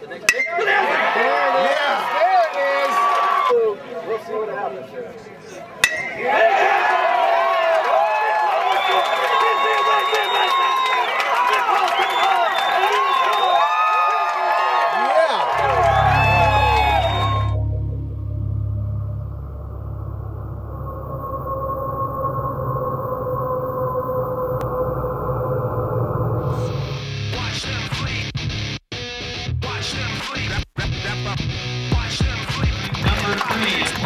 The next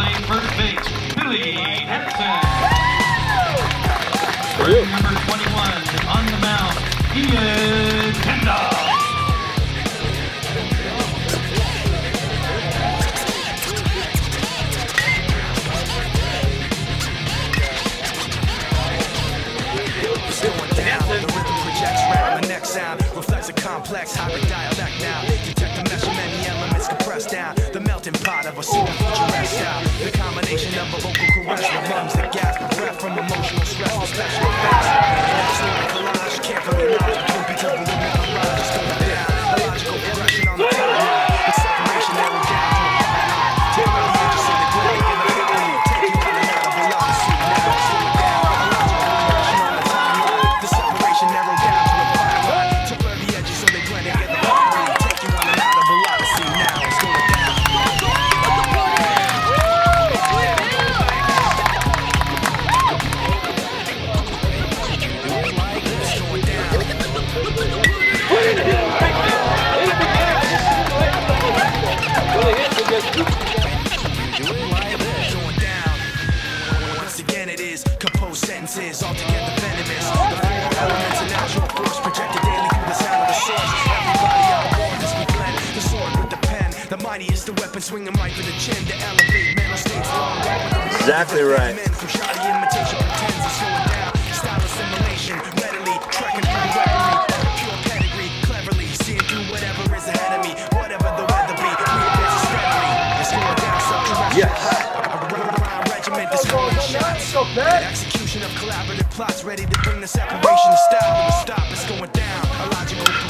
playing first base, Billy Hansen. Number 21 on the mound, Ian Kendall. Reflects a complex hybrid dialect now. Detect the measurement, the elements compressed down. The melting pot of a super futurist style. The combination of a vocal caress with lungs that gasp breath from emotional stress with special effects. Weather be, we advance steadily. It's going down, so Yes. Around regiment, this going shots. The execution of collaborative plots ready to bring the separation of style to a stop. It's going down. A logical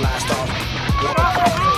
blast off.